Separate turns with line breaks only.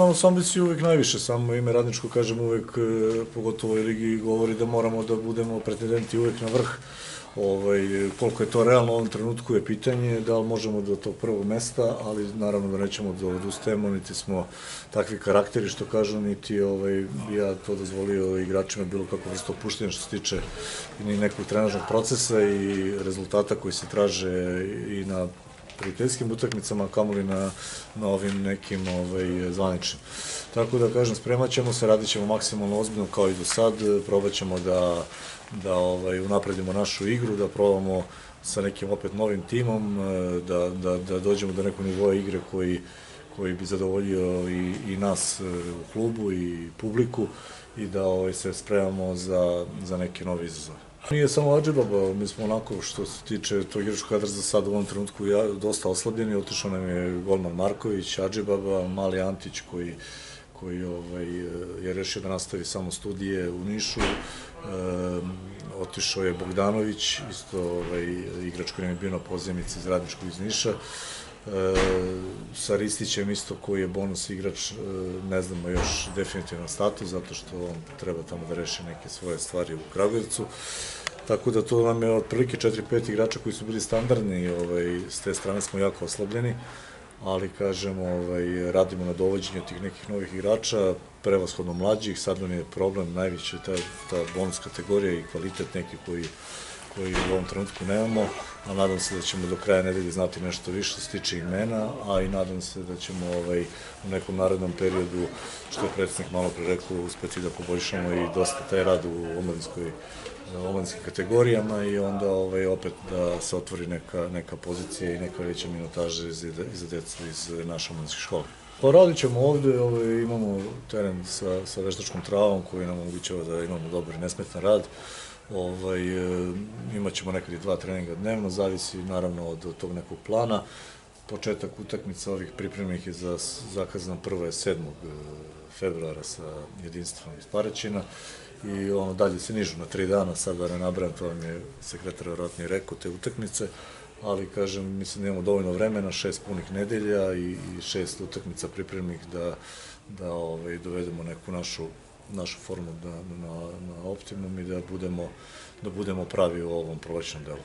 Imamo su ambiciju uvek najviše, samo ime radničko, kažem, uvek, e, pogotovo ovoj ligi, govori da moramo da budemo pretendenti uvek na vrh. Ovaj, koliko je to realno u ovom trenutku je pitanje, da li možemo do tog prvog mesta, ali naravno da nećemo da odustajemo, niti smo takvi karakteri što kažu, niti ovaj, ja to dozvolio igračima bilo kako vrsto opuštenja što se tiče ni nekog trenažnog procesa i rezultata koji se traže i na prijateljskim utakmicama, kamoli na, na ovim nekim ovaj, zvaničnim. Tako da, kažem, spremat ćemo se, radit ćemo maksimalno ozbiljno kao i do sad, probat ćemo da, da ovaj, unapredimo našu igru, da probamo sa nekim opet novim timom, da, da, da dođemo do nekog nivoa igre koji, koji bi zadovoljio i, i nas e, u klubu i publiku i da ovaj, se spremamo za, za neke nove izazove. Nije samo Adžibaba, mi smo onako što se tiče tog igračkog kadra za sad u ovom trenutku ja, dosta oslabljeni, otišao nam je Golman Marković, Adžibaba, Mali Antić koji koji ovaj, je rešio da nastavi samo studije u Nišu. Otišao je Bogdanović, isto ovaj, igrač koji je bio na pozemici iz Radničkog iz Niša. E, sa Ristićem isto koji je bonus igrač, e, ne znamo još definitivno status, zato što on treba tamo da reši neke svoje stvari u Kragujevcu. Tako da to nam je otprilike 4-5 igrača koji su bili standardni, ovaj, s te strane smo jako oslabljeni, ali kažemo, ovaj, radimo na dovođenju tih nekih novih igrača, prevashodno mlađih, sad nam je problem najviše ta, ta bonus kategorija i kvalitet neki koji koji u ovom trenutku nemamo, a nadam se da ćemo do kraja nedelje znati nešto više što se tiče imena, a i nadam se da ćemo ovaj, u nekom narednom periodu, što je predsednik malo pre rekao, uspeti da poboljšamo i dosta taj rad u omladinskoj omladinskim kategorijama i onda ovaj, opet da se otvori neka, neka pozicija i neka veća minutaža za, za deca iz naše omladinske škole. Pa radit ćemo ovde, ovaj, imamo teren sa, sa veštačkom travom koji nam omogućava da imamo dobar i nesmetan rad. Ovaj, e, imaćemo nekad i dva treninga dnevno, zavisi naravno od tog nekog plana. Početak utakmica ovih pripremnih je za zakazan prvo je 7. E, februara sa jedinstvom iz Paraćina i ono dalje se nižu na tri dana, sad da ne nabrajam, to vam je sekretar vjerojatno i rekao te utakmice, ali kažem, mislim da imamo dovoljno vremena, šest punih nedelja i, i šest utakmica pripremnih da, da ovaj, dovedemo neku našu našu formu da, na, na optimum i da budemo, da budemo pravi u ovom prolećnom delu.